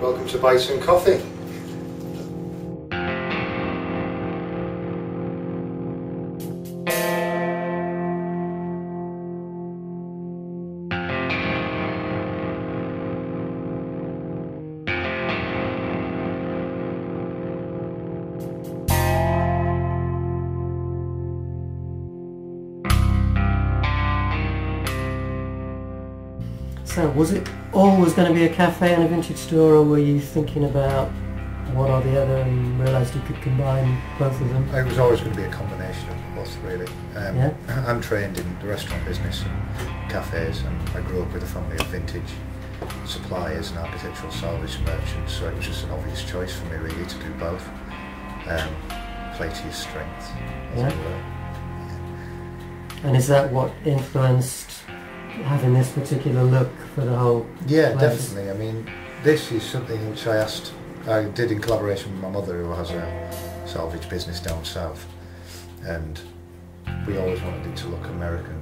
Welcome to Bison Coffee. So was it always going to be a cafe and a vintage store or were you thinking about one or the other and realised you could combine both of them? It was always going to be a combination of both really. Um, Yeah. I'm trained in the restaurant business and cafes and I grew up with a family of vintage suppliers and architectural salvage merchants so it was just an obvious choice for me really to do both. Um, play to your strengths. as Yeah. it were. And is that what influenced having this particular look for the whole Yeah, place? definitely. I mean, this is something which I asked, I did in collaboration with my mother who has a salvage business down south. And we always wanted it to look American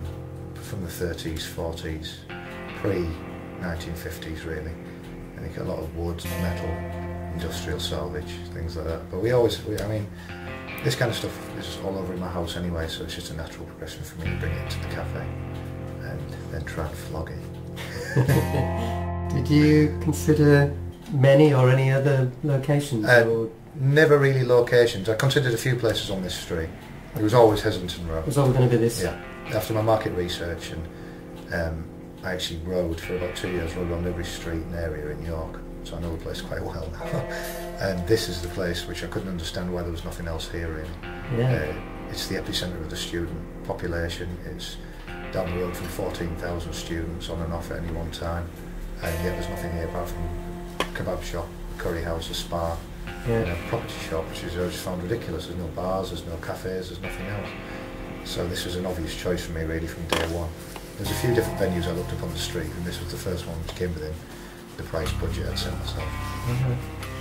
from the 30s, 40s, pre 1950s really. And you get a lot of wood, metal, industrial salvage, things like that. But we always, we, I mean, this kind of stuff is all over in my house anyway, so it's just a natural progression for me to bring it into the cafe then try and flog it. Did you consider many or any other locations? Uh, or Never really locations. I considered a few places on this street. It was always Heslington Road. It was always going to be this? Yeah. After my market research and um, I actually rode for about two years, rode on every street and area in York. So I know the place quite well now. and this is the place which I couldn't understand why there was nothing else here really. Yeah. Uh, it's the epicentre of the student population. It's down the road from 14,000 students on and off at any one time. And yet there's nothing here apart from kebab shop, curry house, a spa, yeah. a property shop, which is I just found ridiculous. There's no bars, there's no cafes, there's nothing else. So this was an obvious choice for me really from day one. There's a few different venues I looked up on the street, and this was the first one which came within the price budget I'd set myself. Mhm.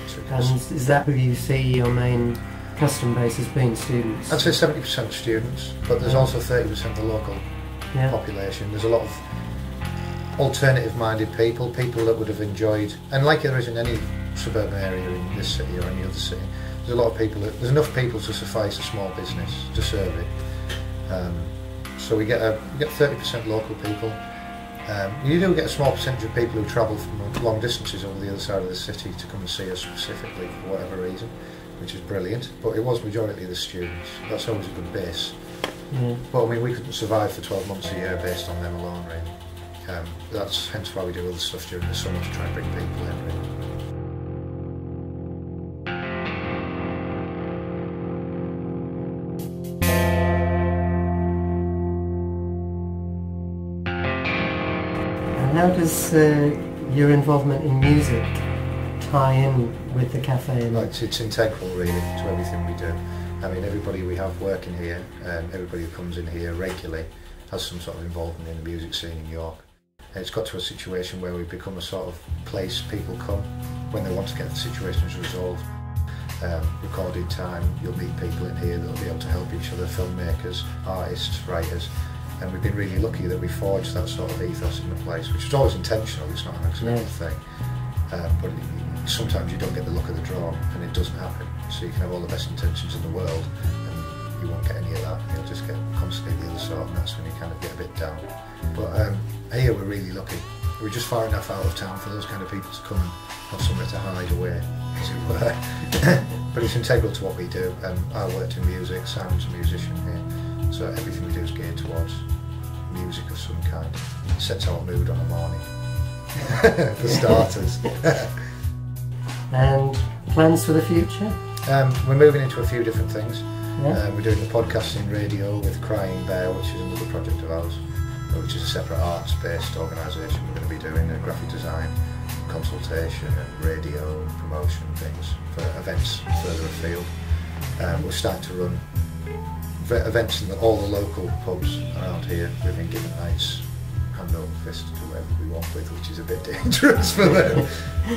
So And is that who you see your main customer base as being students? I'd say 70% students, but there's also 30% of the local yeah. population. There's a lot of alternative-minded people, people that would have enjoyed, and like there is in any suburban area in this city or any other city, there's a lot of people. That, there's enough people to suffice a small business to serve it. Um, so we get a we get 30% local people. Um, you do get a small percentage of people who travel from long distances over the other side of the city to come and see us specifically for whatever reason, which is brilliant. But it was majority of the students. That's always a good base. Yeah. Well, I mean, we couldn't survive for 12 months a year based on them alone, really. Um, that's hence why we do other stuff during the summer to try and bring people in, really. And how does uh, your involvement in music tie in with the cafe? It's, it's integral, really, to everything we do. I mean, everybody we have working here, and everybody who comes in here regularly, has some sort of involvement in the music scene in York. It's got to a situation where we've become a sort of place people come when they want to get the situations resolved. Um, recording time, you'll meet people in here that'll be able to help each other, filmmakers, artists, writers. And we've been really lucky that we forged that sort of ethos in the place, which was always intentional, it's not an accidental Yeah. thing. Um, but sometimes you don't get the luck of the draw and it doesn't happen. So you can have all the best intentions in the world and you won't get any of that. You'll just get constantly the other sort and that's when you kind of get a bit down. But um, here we're really lucky. We're just far enough out of town for those kind of people to come and have somewhere to hide away, as it were. but it's integral to what we do. Um, I worked in music, Simon's a musician here. So everything we do is geared towards music of some kind. It sets our mood on a morning. for starters. and plans for the future? Um, we're moving into a few different things. Yeah. Uh, we're doing the podcasting radio with Crying Bear, which is another project of ours, which is a separate arts-based organisation. We're going to be doing a graphic design consultation and radio promotion things for events further afield. Um, we're starting to run events in the, all the local pubs around here. Been given nights, over fist to do whatever we want with, which is a bit dangerous for them.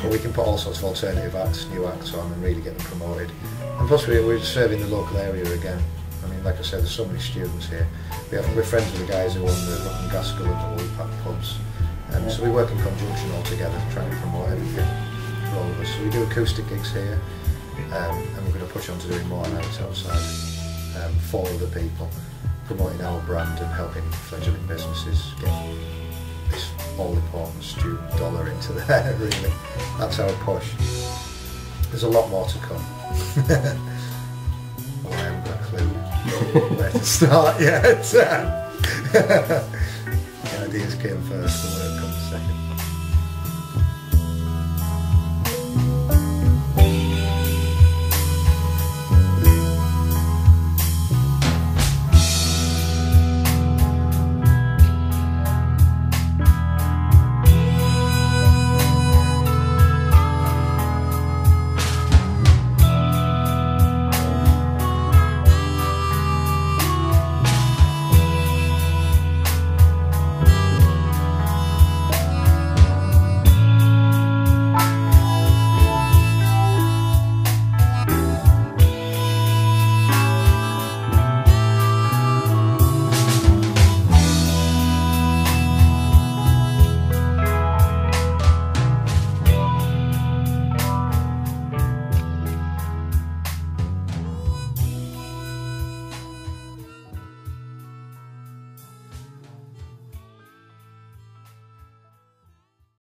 but we can put all sorts of alternative acts, new acts on and really get them promoted. And plus we- we're serving the local area again. I mean, like I said, there's so many students here. We have, we're friends with the guys who own the Rook and Gaskill and the Woolpack pubs. Um, So we work in conjunction all together to try and promote everything for all of us. So we do acoustic gigs here, um, and we're going to push on to doing more nights outside um, for other people, promoting our brand and helping fledgling businesses get this all-important student dollar into there, really. That's our push. There's a lot more to come. well, I haven't got a clue where to start yet. the ideas came first, the work